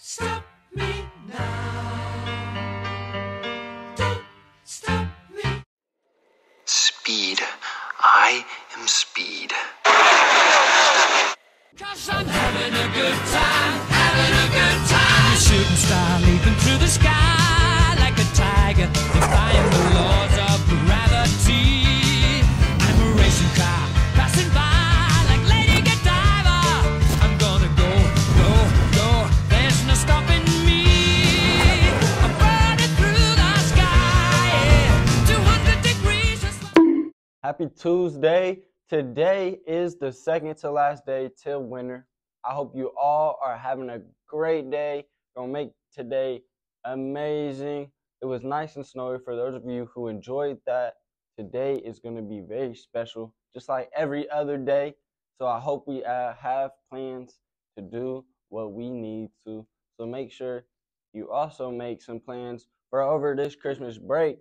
stop Happy Tuesday. Today is the second to last day till winter. I hope you all are having a great day. Gonna make today amazing. It was nice and snowy for those of you who enjoyed that. Today is gonna be very special, just like every other day. So I hope we uh, have plans to do what we need to. So make sure you also make some plans for over this Christmas break.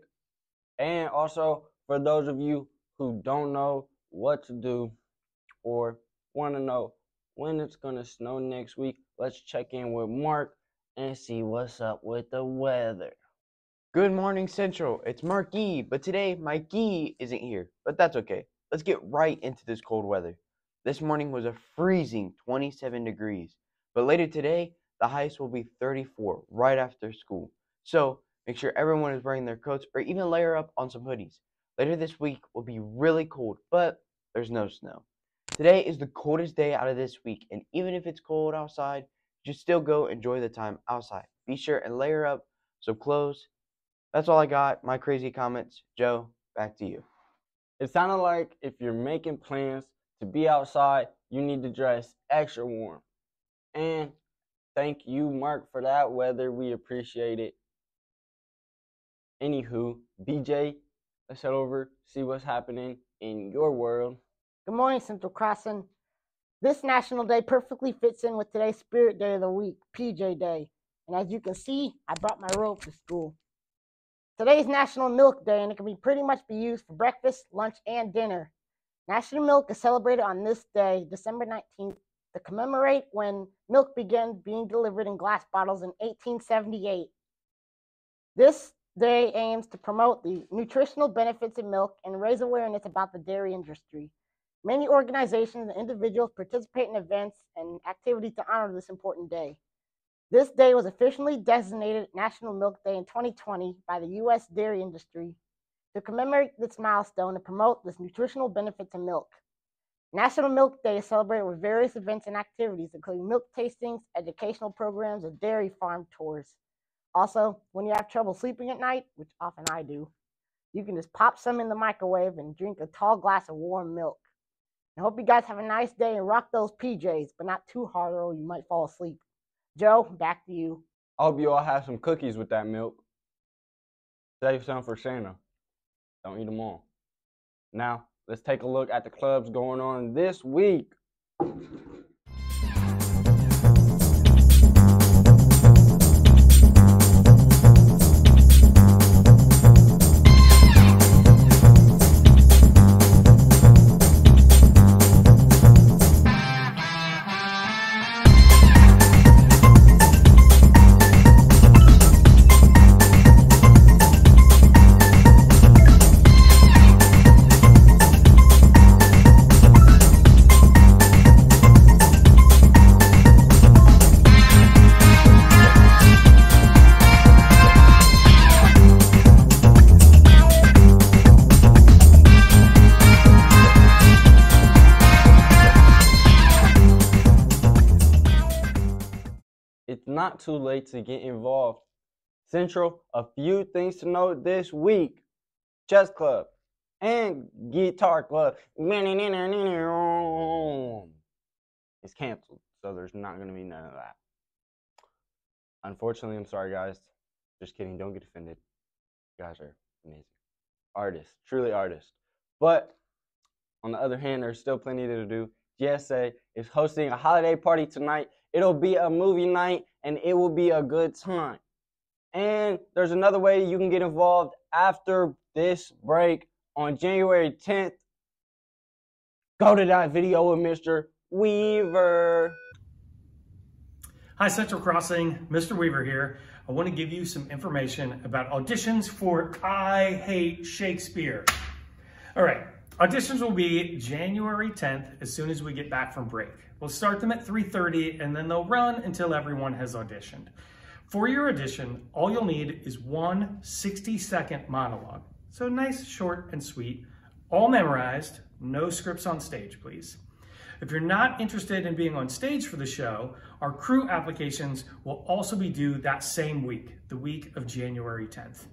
And also for those of you who don't know what to do or want to know when it's going to snow next week, let's check in with Mark and see what's up with the weather. Good morning, Central. It's Mark Gee, but today my Gee isn't here, but that's okay. Let's get right into this cold weather. This morning was a freezing 27 degrees, but later today, the highest will be 34 right after school. So make sure everyone is wearing their coats or even layer up on some hoodies. Later this week will be really cold, but there's no snow. Today is the coldest day out of this week, and even if it's cold outside, should still go enjoy the time outside. Be sure and layer up some clothes that's all I got. My crazy comments. Joe, back to you. It sounded like if you're making plans to be outside, you need to dress extra warm. And thank you, Mark, for that weather. We appreciate it. Anywho, BJ, let's head over, see what's happening in your world. Good morning, Central Crossing. This National Day perfectly fits in with today's Spirit Day of the Week, PJ Day. And as you can see, I brought my robe to school. Today's National Milk Day, and it can be pretty much be used for breakfast, lunch, and dinner. National Milk is celebrated on this day, December 19th, to commemorate when milk began being delivered in glass bottles in 1878. This day aims to promote the nutritional benefits of milk and raise awareness about the dairy industry. Many organizations and individuals participate in events and activities to honor this important day. This day was officially designated National Milk Day in 2020 by the U.S. dairy industry to commemorate this milestone and promote this nutritional benefits of milk. National Milk Day is celebrated with various events and activities, including milk tastings, educational programs, and dairy farm tours. Also, when you have trouble sleeping at night, which often I do, you can just pop some in the microwave and drink a tall glass of warm milk. I hope you guys have a nice day and rock those PJs, but not too hard or you might fall asleep. Joe, back to you. I hope you all have some cookies with that milk. Save some for Santa. Don't eat them all. Now, let's take a look at the clubs going on this week. Not too late to get involved. Central, a few things to note this week. Chess Club and Guitar Club. It's canceled, so there's not going to be none of that. Unfortunately, I'm sorry, guys. Just kidding. Don't get offended. You guys are amazing. Artists, truly artists. But on the other hand, there's still plenty to do. GSA is hosting a holiday party tonight. It'll be a movie night and it will be a good time. And there's another way you can get involved after this break on January 10th. Go to that video with Mr. Weaver. Hi, Central Crossing. Mr. Weaver here. I want to give you some information about auditions for I Hate Shakespeare. All right, auditions will be January 10th as soon as we get back from break. We'll start them at 3.30 and then they'll run until everyone has auditioned. For your audition, all you'll need is one 60 second monologue. So nice, short, and sweet, all memorized, no scripts on stage, please. If you're not interested in being on stage for the show, our crew applications will also be due that same week, the week of January 10th.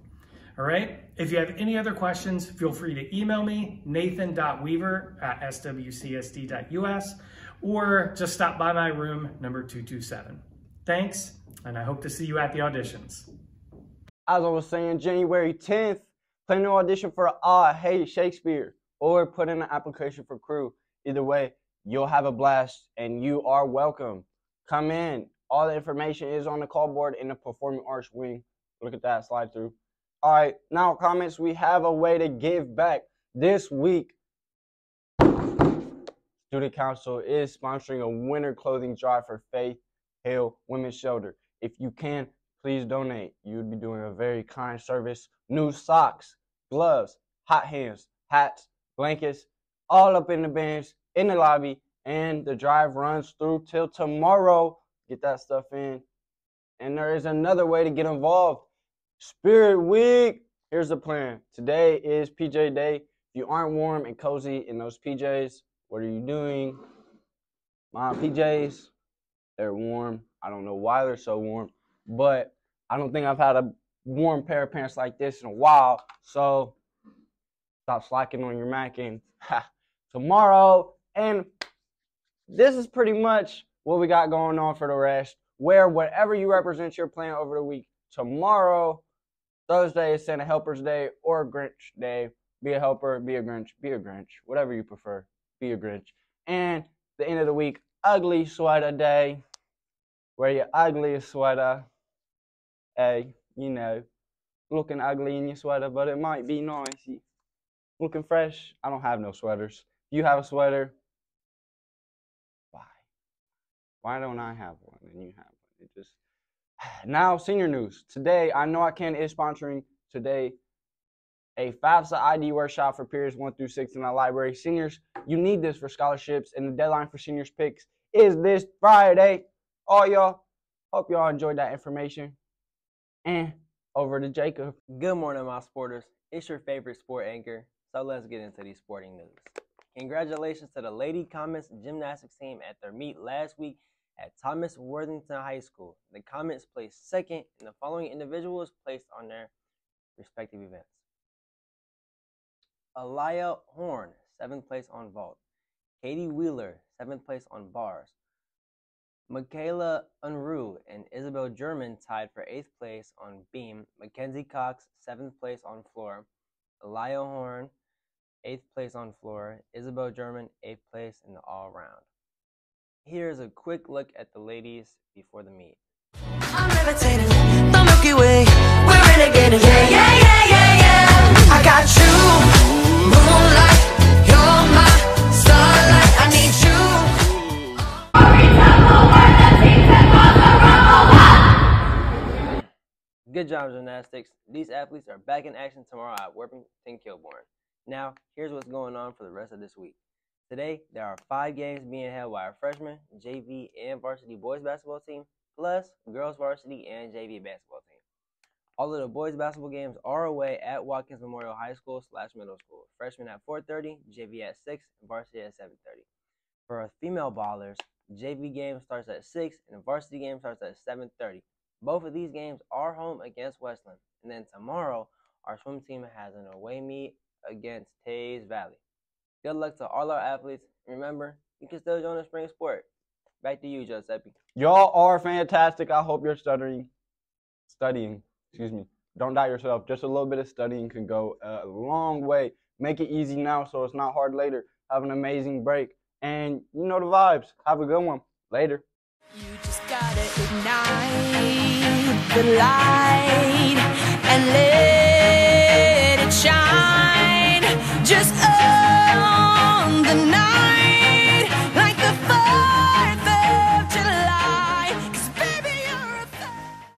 All right, if you have any other questions, feel free to email me, nathan.weaver at swcsd.us, or just stop by my room, number 227. Thanks, and I hope to see you at the auditions. As I was saying, January 10th, plan to audition for Ah Hey Shakespeare or put in an application for crew. Either way, you'll have a blast and you are welcome. Come in. All the information is on the call board in the performing arts wing. Look at that slide through. All right, now comments. We have a way to give back this week. Student Council is sponsoring a winter clothing drive for Faith Hill Women's Shelter. If you can, please donate. You would be doing a very kind service. New socks, gloves, hot hands, hats, blankets, all up in the bench, in the lobby, and the drive runs through till tomorrow. Get that stuff in. And there is another way to get involved. Spirit Week. Here's the plan. Today is PJ Day. If you aren't warm and cozy in those PJs, what are you doing? My PJs, they're warm. I don't know why they're so warm, but I don't think I've had a warm pair of pants like this in a while. So stop slacking on your macking tomorrow. And this is pretty much what we got going on for the rest. Where whatever you represent your plan over the week, tomorrow, Thursday is Santa Helper's Day or Grinch Day. Be a helper, be a Grinch, be a Grinch, whatever you prefer. Be a Grinch. And the end of the week, ugly sweater day. Wear your ugliest sweater. Hey, you know, looking ugly in your sweater, but it might be nice. Looking fresh. I don't have no sweaters. You have a sweater. Why? Why don't I have one and you have now senior news. Today, I know I can is sponsoring today a FAFSA ID workshop for periods one through six in our library. Seniors, you need this for scholarships, and the deadline for seniors picks is this Friday. All y'all, hope y'all enjoyed that information. And over to Jacob. Good morning, my sporters. It's your favorite sport anchor. So let's get into these sporting news. Congratulations to the Lady Comets gymnastics team at their meet last week at Thomas Worthington High School. The Comets placed second, and the following individuals placed on their respective events. Alaya Horn, seventh place on vault. Katie Wheeler, seventh place on bars. Michaela Unruh and Isabel German tied for eighth place on beam. Mackenzie Cox, seventh place on floor. Elia Horn, eighth place on floor. Isabel German, eighth place in the all round. Here's a quick look at the ladies before the meet. I'm levitating, the Milky Way. We're renegading, yeah, yeah, yeah, yeah, yeah. I got you, moonlight. You're my starlight. I need you. Good job, gymnastics. These athletes are back in action tomorrow at Worthington Kilbourne. Now, here's what's going on for the rest of this week. Today, there are five games being held by our freshman, JV, and varsity boys basketball team, plus girls varsity and JV basketball team. All of the boys basketball games are away at Watkins Memorial High School slash middle school. Freshmen at 4:30, JV at 6, and varsity at 7:30. For our female ballers, JV game starts at 6 and the varsity game starts at 7:30. Both of these games are home against Westland, and then tomorrow our swim team has an away meet against Teays Valley. Good luck to all our athletes. Remember, you can still join the spring sport. Back to you, Giuseppe. Y'all are fantastic. I hope you're studying. Studying, excuse me. Don't doubt yourself. Just a little bit of studying can go a long way. Make it easy now so it's not hard later. Have an amazing break. And you know the vibes. Have a good one. Later. You just gotta ignite the light and let